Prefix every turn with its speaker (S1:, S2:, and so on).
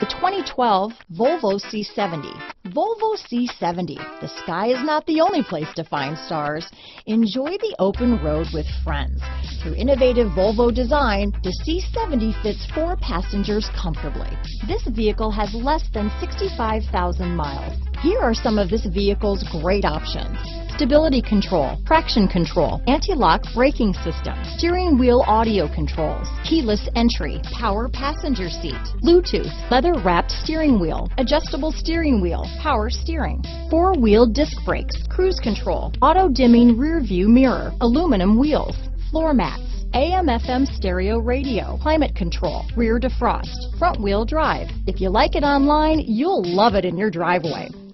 S1: The 2012 Volvo C70. Volvo C70. The sky is not the only place to find stars. Enjoy the open road with friends. Through innovative Volvo design, the C70 fits four passengers comfortably. This vehicle has less than 65,000 miles. Here are some of this vehicle's great options stability control, traction control, anti-lock braking system, steering wheel audio controls, keyless entry, power passenger seat, Bluetooth, leather wrapped steering wheel, adjustable steering wheel, power steering, four-wheel disc brakes, cruise control, auto dimming rear view mirror, aluminum wheels, floor mats, AM FM stereo radio, climate control, rear defrost, front wheel drive. If you like it online, you'll love it in your driveway.